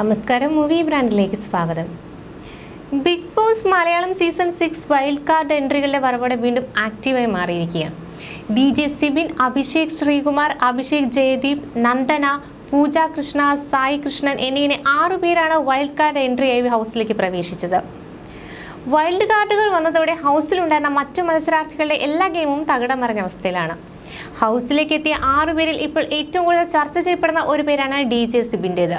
നമസ്കാരം മൂവി ബ്രാൻഡിലേക്ക് സ്വാഗതം. Bigg Boss Malayalam season six wild card എൻട്രികളുടെ വരവോടെ വീണ്ടും ആക്റ്റീവായി മാറിയിരിക്കുകയാണ്. ഡി ജെ സിബിൻ അഭിഷേക് ശ്രീകുമാർ അഭിഷേക് ജയദീപ് നന്ദന പൂജ കൃഷ്ണ സായി കൃഷ്ണൻ എന്നിങ്ങനെ ആറു പേരാണ് വൈൽഡ് കാർഡ് എൻട്രിയായി ഹൗസിലേക്ക് പ്രവേശിച്ചത്. വൈൽഡ് കാർഡുകൾ വന്നതോടെ ഹൗസിലുണ്ടായിരുന്ന മറ്റു മത്സരാർത്ഥികളുടെ എല്ലാ ഗെയിമും തകിടം മറിഞ്ഞ അവസ്ഥയിലാണ്. ഹൗസിലേക്ക് എത്തിയ ആറുപേരിൽ ഇപ്പോൾ ഏറ്റവും കൂടുതൽ ചർച്ച ചെയ്യപ്പെടുന്ന ഒരു പേരാണ് ഡി ജെ സിബിന്റേത്.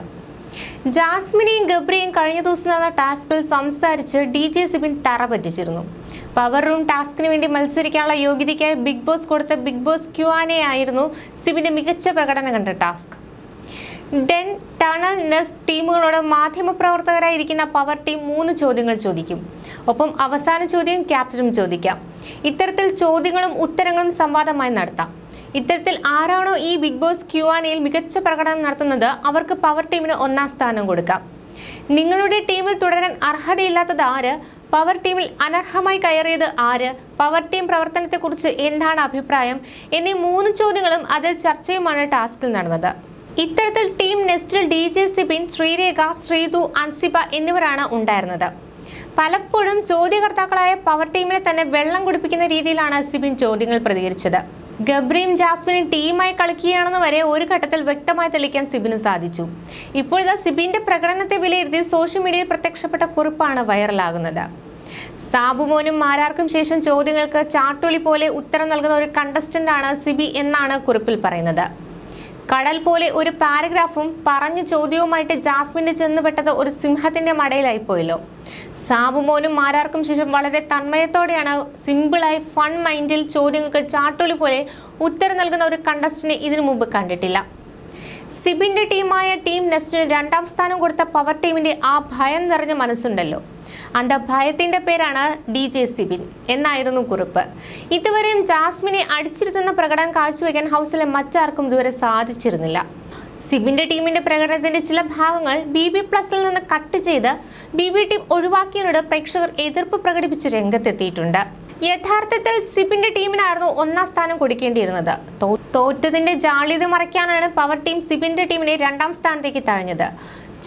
ജാസ്മിനെയും ഗബ്രിയും കഴിഞ്ഞ ദിവസം നടന്ന ടാസ്കിൽ സംസാരിച്ച് ഡി ജെ സിബിൻ തറ പറ്റിച്ചിരുന്നു. പവർ റൂം ടാസ്കിന് വേണ്ടി മത്സരിക്കാനുള്ള യോഗ്യതയ്ക്കായി ബിഗ് ബോസ് കൊടുത്ത ബിഗ് ബോസ് ക്യുആനെ ആയിരുന്നു സിബിന്റെ മികച്ച പ്രകടനം കണ്ട ടാസ്ക്. ഡെൻ ടണൽ നെസ്റ്റ് ടീമുകളോട് മാധ്യമപ്രവർത്തകരായിരിക്കുന്ന പവർ ടീം മൂന്ന് ചോദ്യങ്ങൾ ചോദിക്കും. ഒപ്പം അവസാന ചോദ്യം ക്യാപ്റ്റനും ചോദിക്കാം. ഇത്തരത്തിൽ ചോദ്യങ്ങളും ഉത്തരങ്ങളും സംവാദമായി നടത്താം. ഇത്തരത്തിൽ ആരാണോ ഈ ബിഗ് ബോസ് ക്യുവാനയിൽ മികച്ച പ്രകടനം നടത്തുന്നത് അവർക്ക് പവർ ടീമിന് ഒന്നാം സ്ഥാനം കൊടുക്കാം. നിങ്ങളുടെ ടീമിൽ തുടരാൻ അർഹതയില്ലാത്തത് ആര്? പവർ ടീമിൽ അനർഹമായി കയറിയത് ആര്? പവർ ടീം പ്രവർത്തനത്തെക്കുറിച്ച് എന്താണ് അഭിപ്രായം? എന്നീ മൂന്ന് ചോദ്യങ്ങളും അതിൽ ചർച്ചയുമാണ് ടാസ്കിൽ നടന്നത്. ഇത്തരത്തിൽ ടീം നെസ്റ്റിൽ ഡി ജെ സിബിൻ ശ്രീരേഖ ശ്രീതു അൻസിബ എന്നിവരാണ് ഉണ്ടായിരുന്നത്. പലപ്പോഴും ചോദ്യകർത്താക്കളായ പവർ ടീമിനെ തന്നെ വെള്ളം കുടിപ്പിക്കുന്ന രീതിയിലാണ് സിബിൻ ചോദ്യങ്ങൾ പ്രതികരിച്ചത്. ഗബ്രിയും ജാസ്മിനും ടീമായി കളിക്കുകയാണെന്ന് വരെ ഒരു ഘട്ടത്തിൽ വ്യക്തമായി തെളിയിക്കാൻ സിബിന് സാധിച്ചു. ഇപ്പോഴത്തെ സിബിന്റെ പ്രകടനത്തെ വിലയിരുത്തി സോഷ്യൽ മീഡിയയിൽ പ്രത്യക്ഷപ്പെട്ട കുറിപ്പാണ് വൈറലാകുന്നത്. സാബുമോനും മാരാർക്കും ശേഷം ചോദ്യങ്ങൾക്ക് ചാട്ടുളി പോലെ ഉത്തരം നൽകുന്ന ഒരു കണ്ടസ്റ്റന്റാണ് സിബി എന്നാണ് കുറിപ്പിൽ പറയുന്നത്. കടൽ പോലെ ഒരു പാരഗ്രാഫും പറഞ്ഞ ചോദ്യവുമായിട്ട് ജാസ്മിന്റെ ചെന്നുപെട്ടത് ഒരു സിംഹത്തിന്റെ മടയിലായി പോയല്ലോ. സാബുമോനും മാരാർക്കും ശേഷം വളരെ തന്മയത്തോടെയാണ് സിമ്പിളായി ഫൺ മൈൻഡിൽ ചോദ്യങ്ങൾക്ക് ചാട്ടുളി പോലെ ഉത്തരം നൽകുന്ന ഒരു കണ്ടസ്റ്റിനെ ഇതിനു മുമ്പ് കണ്ടിട്ടില്ല. സിബിന്റെ ടീമായ ടീം നെസ്റ്റിന് രണ്ടാം സ്ഥാനം കൊടുത്ത പവർ ടീമിന്റെ ആ ഭയം നിറഞ്ഞ മനസ്സുണ്ടല്ലോ. അന്ത ഭയത്തിന്റെ പേരാണ് ഡി ജെ സിബിൻ എന്നായിരുന്നു കുറിപ്പ്. ഇതുവരെയും ജാസ്മിനെ അടിച്ചിരുത്തുന്ന പ്രകടനം കാഴ്ചവെക്കാൻ ഹൗസിലെ മറ്റാർക്കും ഇതുവരെ സാധിച്ചിരുന്നില്ല. സിബിന്റെ ടീമിന്റെ പ്രകടനത്തിന്റെ ചില ഭാഗങ്ങൾ ബി ബി പ്ലസിൽ നിന്ന് കട്ട് ചെയ്ത് ബി ബി ടീം ഒഴിവാക്കിയതിനോട് പ്രേക്ഷകർ എതിർപ്പ് പ്രകടിപ്പിച്ച് രംഗത്തെത്തിയിട്ടുണ്ട്. യഥാർത്ഥത്തിൽ സിബിന്റെ ടീമിനായിരുന്നു ഒന്നാം സ്ഥാനം കൊടുക്കേണ്ടിയിരുന്നത്. തോറ്റതിന്റെ ജാള്യത മറയ്ക്കാനാണ് പവർ ടീം സിബിന്റെ ടീമിനെ രണ്ടാം സ്ഥാനത്തേക്ക് തഴഞ്ഞത്.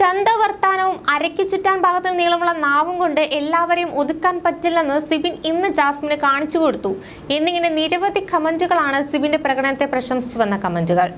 ചന്ത വർത്താനവും അരയ്ക്ക് ചുറ്റാൻ ഭാഗത്തിന് നീളമുള്ള നാവും കൊണ്ട് എല്ലാവരെയും ഒതുക്കാൻ പറ്റില്ലെന്ന് സിബിൻ ഇന്ന് ജാസ്മിന് കാണിച്ചു കൊടുത്തു. എന്നിങ്ങനെ നിരവധി കമന്റുകളാണ് സിബിന്റെ പ്രകടനത്തെ പ്രശംസിച്ചു വന്ന കമന്റുകൾ.